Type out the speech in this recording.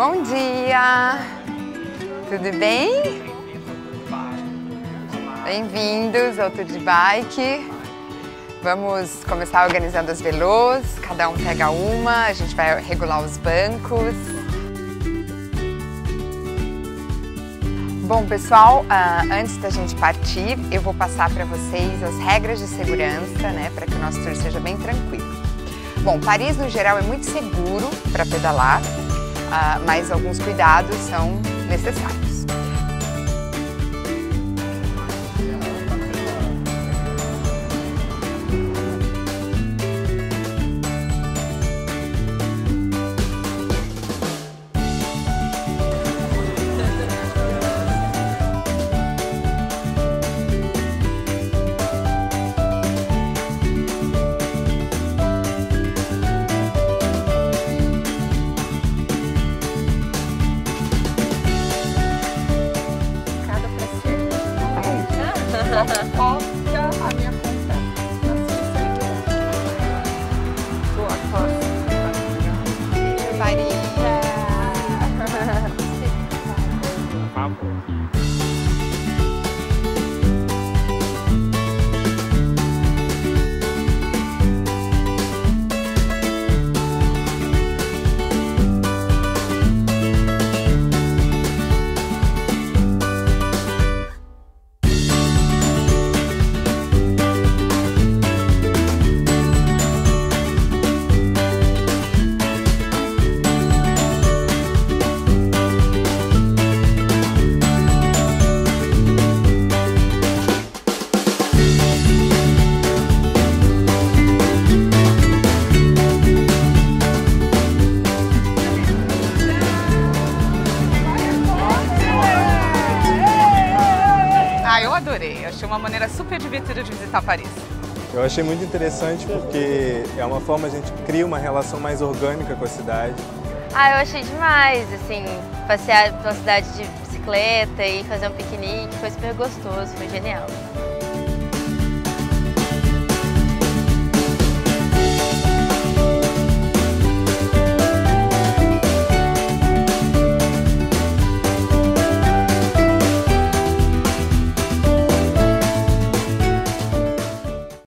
Bom dia! Tudo bem? Bem-vindos ao Tour de Bike. Vamos começar organizando as velôs, cada um pega uma, a gente vai regular os bancos. Bom, pessoal, uh, antes da gente partir, eu vou passar para vocês as regras de segurança, né, para que o nosso tour seja bem tranquilo. Bom, Paris no geral é muito seguro para pedalar, mas alguns cuidados são necessários. Oscar, a minha princesa. Nasci adorei. Achei uma maneira super divertida de visitar Paris. Eu achei muito interessante porque é uma forma a gente cria uma relação mais orgânica com a cidade. Ah, eu achei demais, assim, passear pela cidade de bicicleta e fazer um piquenique, foi super gostoso, foi genial.